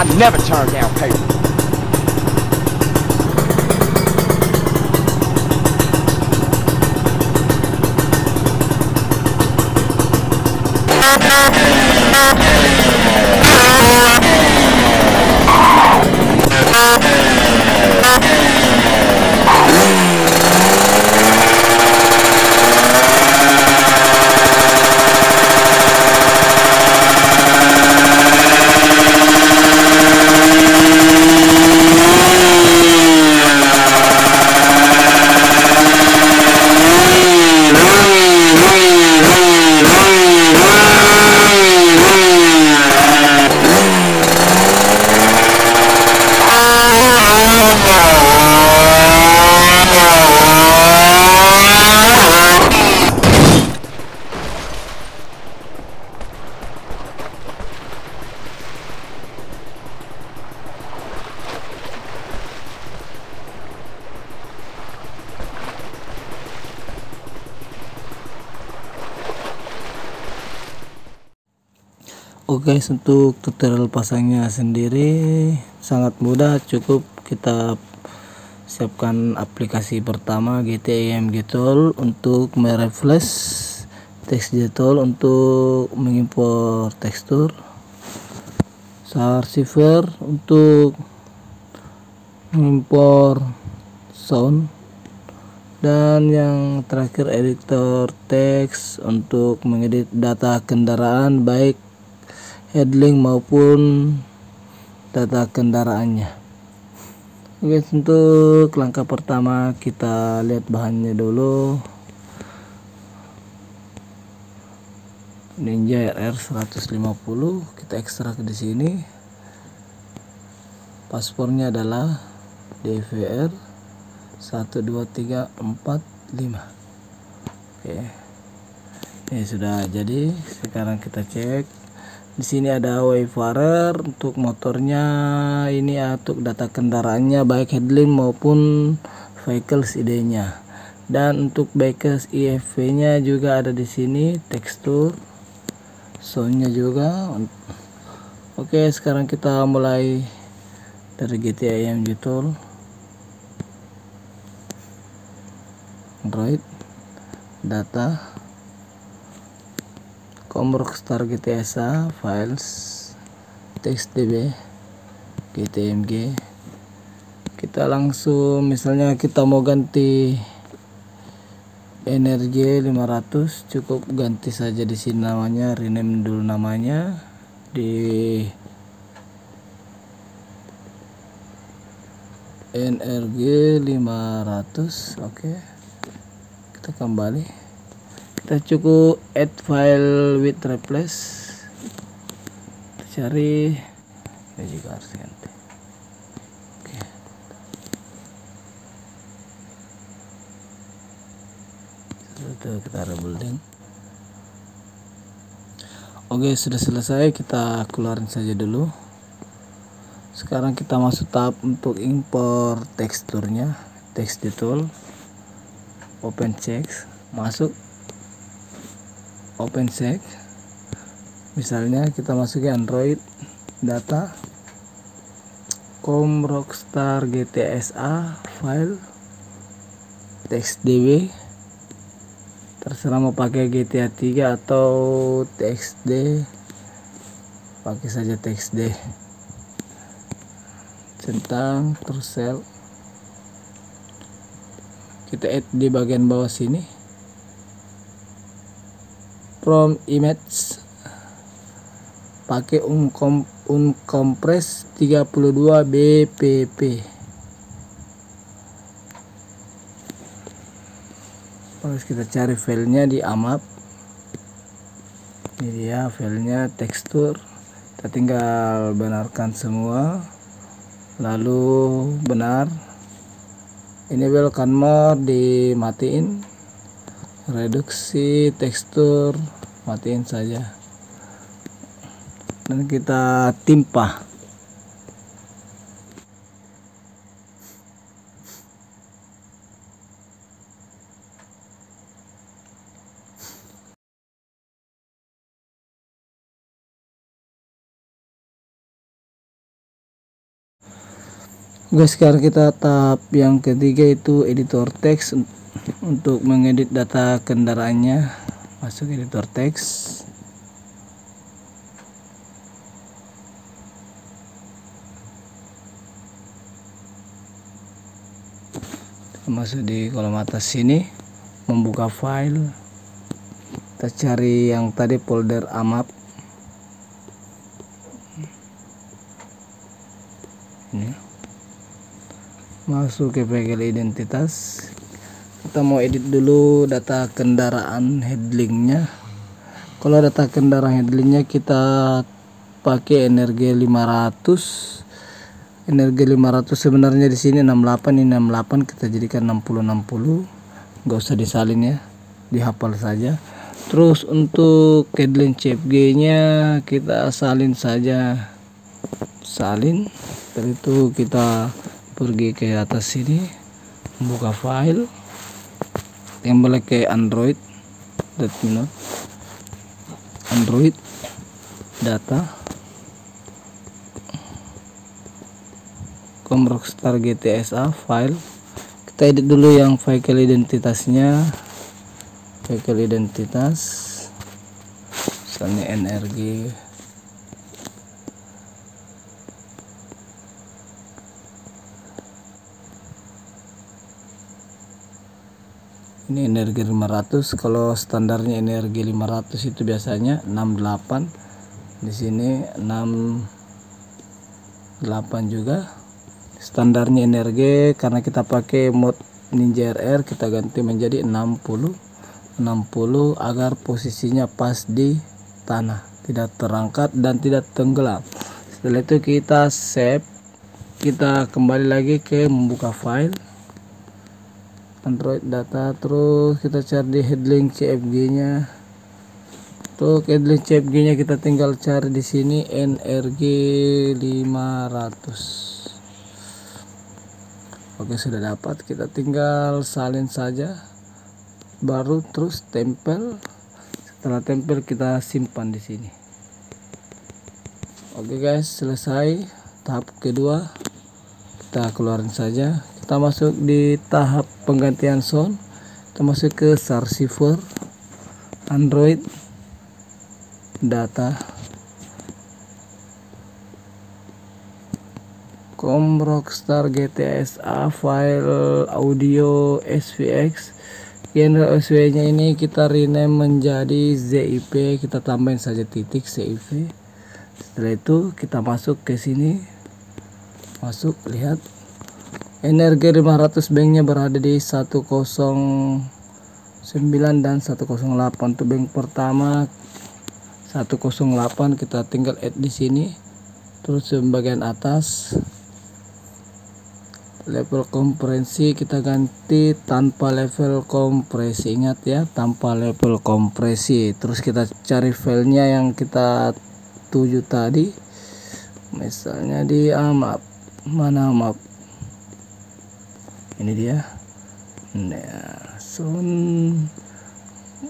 I never turn down paper. Oke guys untuk tutorial pasangnya sendiri sangat mudah cukup kita siapkan aplikasi pertama GTIM Tool untuk merefresh text tool untuk mengimpor tekstur receiver untuk mengimpor sound dan yang terakhir editor text untuk mengedit data kendaraan baik headlink maupun data kendaraannya. Oke untuk langkah pertama kita lihat bahannya dulu. Ninja RR 150 kita ekstrak di sini. Paspornya adalah DVR 12345 oke ini sudah jadi. Sekarang kita cek di sini ada wayfarer untuk motornya. Ini untuk data kendaraannya baik headlamp maupun vehicles idenya. Dan untuk bikers IFV nya juga ada di sini tekstur soundnya juga. Oke sekarang kita mulai dari GTA yang Tool Android data com rockstar gtsa files txtdb gtmg kita langsung misalnya kita mau ganti energi 500 cukup ganti saja di sini namanya rename dulu namanya. Di NRG 500 oke. Kita kembali kita cukup add file with replace. Kita cari. Ya juga harus ganti oke. Sudah kita rebuilding oke sudah selesai. Kita keluarin saja dulu. Sekarang kita masuk tahap untuk impor teksturnya. Text tool open checks masuk open check misalnya kita masukin Android data com rockstar gtsa file txtdb terserah mau pakai GTA 3 atau txd pakai saja txd centang terus sel. Kita add di bagian bawah sini from image. Pakai unkom uncompres 32 bpp harus kita cari filenya di amap. Ini dia filenya tekstur. Kita tinggal benarkan semua. Lalu benar. Ini welcome mode dimatiin. Reduksi tekstur matiin saja. Dan kita timpa. Guys sekarang kita tahap yang ketiga itu editor text untuk mengedit data kendaraannya masuk editor text masuk di kolom atas sini membuka file. Kita cari yang tadi folder amap ini. Masuk ke file identitas kita mau edit dulu data kendaraan headlingnya kalau data kendaraan headlingnya kita pakai energi 500 energi 500 sebenarnya di sini 68 ini 68 kita jadikan 60 60 nggak usah disalin ya dihafal saja. Terus untuk headline CFG nya kita salin saja. Salin dari itu kita pergi ke atas sini buka file yang boleh ke android android data. Com rockstar gtsa file. Kita edit dulu yang file identitasnya. File identitas. Misalnya nrg ini energi 500 kalau standarnya energi 500 itu biasanya 68 di sini 68 juga. Standarnya energi karena kita pakai mod Ninja RR kita ganti menjadi 60 60 agar posisinya pas di tanah. Tidak terangkat dan tidak tenggelam. Setelah itu kita save. Kita kembali lagi ke membuka file Android data terus kita cari di headlink CFG nya untuk headlink CFG nya kita tinggal cari di sini NRG 500 Oke sudah dapat. Kita tinggal salin saja. Baru terus tempel. Setelah tempel kita simpan di sini. Oke guys selesai. Tahap kedua kita keluarin saja kita masuk di tahap penggantian sound kita masuk ke receiver Android data com rockstar gtsa file audio svx genre osw nya ini kita rename menjadi zip kita tambahin saja titik zip setelah itu kita masuk ke sini. Masuk lihat energi 500 banknya berada di 109 dan 108 untuk bank pertama 108 kita tinggal add di sini. Terus di bagian atas level kompresi kita ganti tanpa level kompresi. Ingat ya tanpa level kompresi. Terus kita cari filenya yang kita tuju tadi. Misalnya di amap mana map ini dia. Nah sound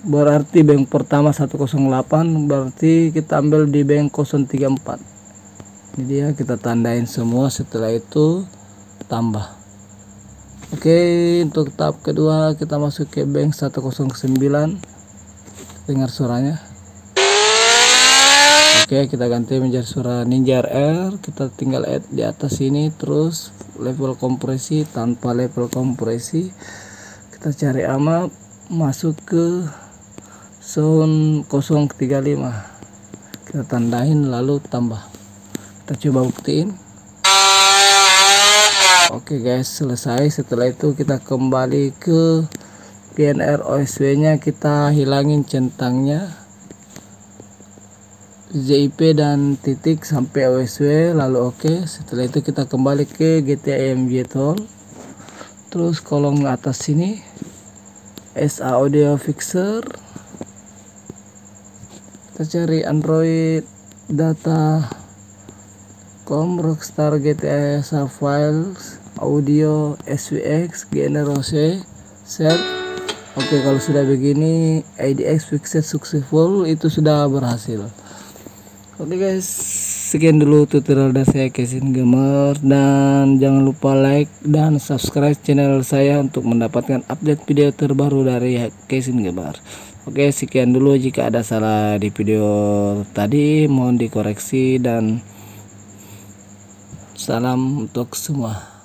berarti bank pertama 108 berarti kita ambil di bank 034 ini dia kita tandain semua setelah itu tambah. Oke untuk tahap kedua kita masuk ke bank 109 dengar suaranya Oke kita ganti menjadi suara Ninja R. Kita tinggal add di atas sini terus level kompresi tanpa level kompresi kita cari ama masuk ke sound 035 kita tandain lalu tambah. Kita coba buktiin. Oke guys selesai. Setelah itu kita kembali ke PNR OSW nya kita hilangin centangnya ZIP dan titik sampai OSW lalu oke. Setelah itu kita kembali ke GTA MJ Tool terus kolom atas sini SA audio fixer. Kita cari Android data com rockstar GTA files audio SVX generose set. Oke kalau sudah begini IDX fixed successful itu sudah berhasil oke guys. Sekian dulu tutorial dari saya Kesin Gamer. Dan jangan lupa like dan subscribe channel saya untuk mendapatkan update video terbaru dari Kesin Gamer. Oke sekian dulu. Jika ada salah di video tadi mohon dikoreksi dan salam untuk semua